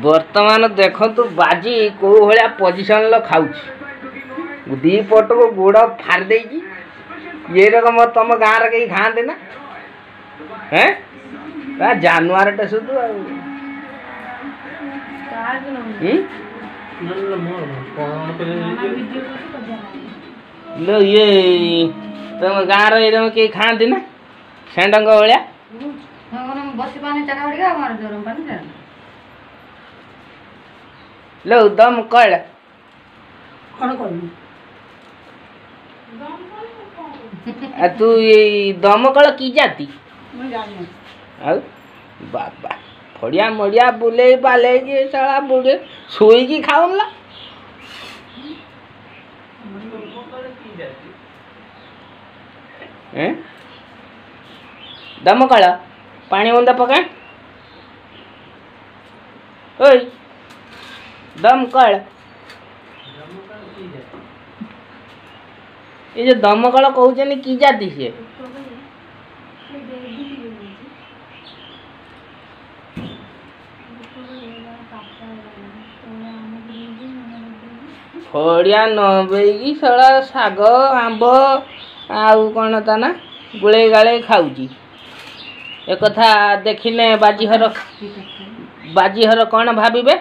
बर्तमान देखु बाजी को भाया पोजिशन खाऊ दीपट को गोड़ फारदे ये रकम तुम गाँव रही खाते ना है जानुर टे सुध तुम गाँव रही खाते ना सेंडंग भाया लो दमकल तू ये दमकल की जाती बाबा फड़िया मड़िया बुले बाले ये बुले सुई की खाऊला दमकल पानी बंदा पका ओए দমকল এই যে দমকল কହୁଛନ୍ତି কি জাতি সে ଖଡ଼ିଆ ନ ବେଇକି ଶଳା ଶାଗ ଆମ୍ବ ଆଉ କ'ଣ ତା ନା ଗୋଳେଇ ଗାଳେଇ ଖାଉଛି ଏକଥା କଥା ଦେଖିଲେ ବାଜିହର ବାଜିହର କ'ଣ ଭାବିବେ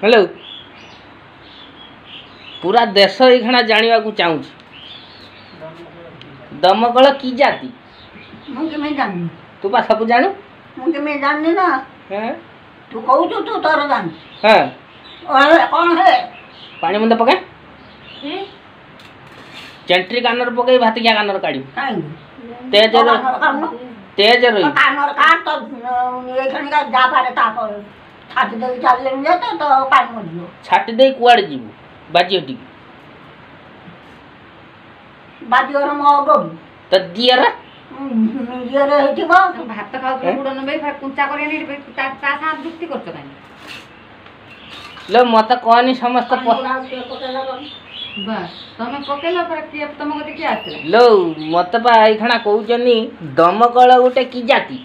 ହ୍ୟାଲୋ ପୁରା ଦେଶ ଏଇକ୍ଷଣା ଜାଣିବାକୁ ଚାହୁଁଛି ଦମକଳ କି ଜାତି ମୁଁ କେମିତି ଜାଣିନି ତୁ ବା ସବୁ ଜାଣୁ ମୁଁ କେମିତି ଜାଣିନି ନା ତୁ କହୁଛୁ ତୁ ତୋର ଜାଣି ହଁ କ'ଣ ହେ ପାଣି ମୁଣ୍ଡ ପକା ଚେଣ୍ଟ୍ରି କାନରେ ପକେଇ ଭାତିକିଆ କାନରେ କାଢ଼ିବୁ ତେଜ ତେଜ ରହି କାନରେ କାଟ ଏଇକ୍ଷଣିକା ଯା ପାରେ ତା ଛାଟି ଦେଇ ଚାଲିଲେଣି ଯେ ତ ପାଣି ମରିଯିବ ଛାଟି ଦେଇ କୁଆଡ଼େ ଯିବୁ ବାଜିଅଟିକି ବାଜିଅର ମୋ ଗୋରୁ ତ ଦିଅରା ଦିଅର ହେଇଥିବ ଭାତ ଖାଉଥିଲ ଗୁଡ଼ ନେବେ କୁଞ୍ଚା କରିବେନି ତା ସାଙ୍ଗରେ ଯୁକ୍ତି କରୁଛ କାହିଁକି लो मत कहनी समस्त लो मत पा एखणा कहूँ दमकल गोटे कि जाति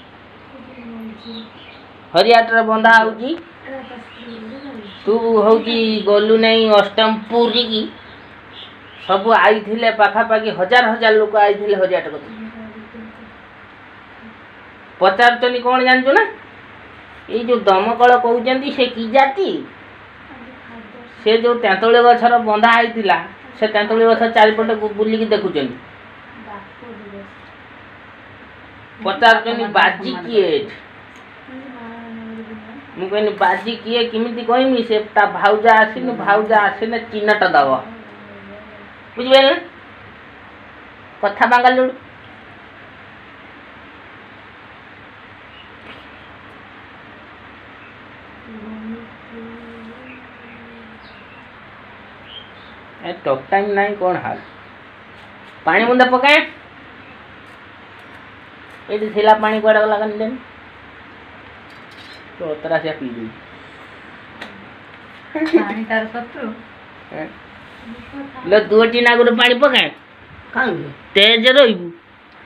হরিয়াটরে বন্ধা হচ্ছি তু হচ্ছি গলু নাই অষ্টম পুরী সব সবু আইলে পাখাপাখি হাজার হাজার লোক আইলে হরিয়াট কথা পচারুচি কোণ জানিছু না এই যে দমকল কৌন সে কি জাতি সে যে তেঁতুলি গছর বন্ধা হয়েছিল সে তেঁতুলি গছ চারিপটে বুলিকি দেখুছেন পচারুচনি বাজি কি এটা मुझे बाजी किए किमी कहमी से भाजा आसन भाजा आसने चिन्हट दब बुझे कथा बांगालोर टॉक टाइम नहीं कौन हाल पानी बुंदा पकाए ये पा पानी कुआ लगा चौतरा से पी गई પાણી તારો સત્રુ લો દોટી ના ગુરુ પાણી પકાય કાંગે તે જ રોયું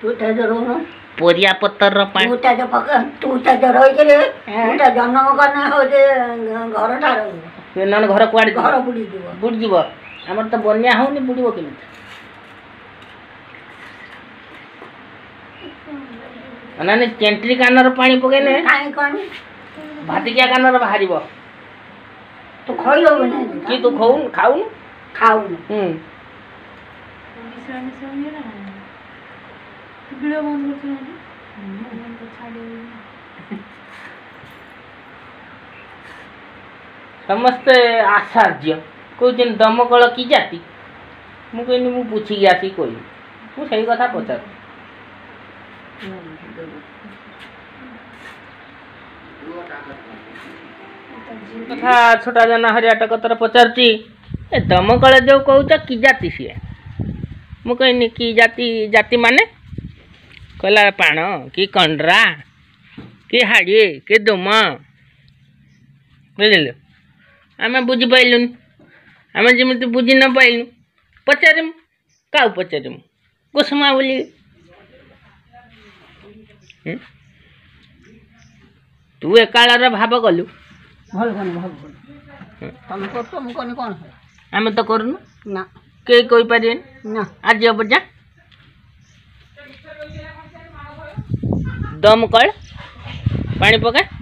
તું તે જ રોનો પોરિયા પથ્થર રો પાણી તું તે જ પક તું તે જ રોઈ ગલે તું તે જન્મ કરને હો જે ઘર ઠારો ସେ ନହେଲେ ଘର କୁଆଡ଼େ ଘର ବୁଡ଼ିଯିବ ବୁଡ଼ିଯିବ ଆମର ତ ବନ୍ୟା ହେଉନି ବୁଡ଼ିବ କେମିତି ମାନେ କେଣ୍ଟ୍ରି କାନର ପାଣି ପକେଇଲେ କାହିଁ କ'ଣ ଭାତିକିଆ କାନରେ ବାହାରିବ ତୁ ଖୋଇବୁ କି ତୁ ଖଉନୁ ଖାଉନୁ ଖାଉନୁ ସମସ୍ତେ ଆଶାର୍ଯ୍ୟ କହୁଛନ୍ତି ଦମକଳ କି ଜାତି ମୁଁ କହିଲି ମୁଁ ବୁଝିକି ଆସିକି କହିବି ମୁଁ ସେଇ କଥା ପଚାରୁ ତଥା ଛୋଟା ଜନା ହରିଆଟା କଥାରେ ପଚାରୁଛି ଏ ତମ କଳେ ଯେଉଁ କହୁଛ କି ଜାତି ସିଏ ମୁଁ କହିନି କି ଜାତି ଜାତି ମାନେ କହିଲା ପାଣ କି କଣ୍ଡରା କି ହାଡ଼ି କି ଦୁମ ବୁଝିଲୁ ଆମେ ବୁଝିପାରିଲୁନି ଆମେ ଯେମିତି ବୁଝି ନ ପାଇଲୁ ପଚାରିମୁ କାହାକୁ ପଚାରିମୁ କୁସୁମା ବୋଲି ତୁ ଏକାଳରେ ଭାବ କଲୁ ଭଲ କନି ଭଲ କନି ତମେ କରୁଛ ମୁଁ କନି କ'ଣ ଆମେ ତ କରୁନୁ ନା କେହି କହିପାରିବେନି ନା ଆଜି ହବ ଯା ଦମ କଳ ପାଣି ପକା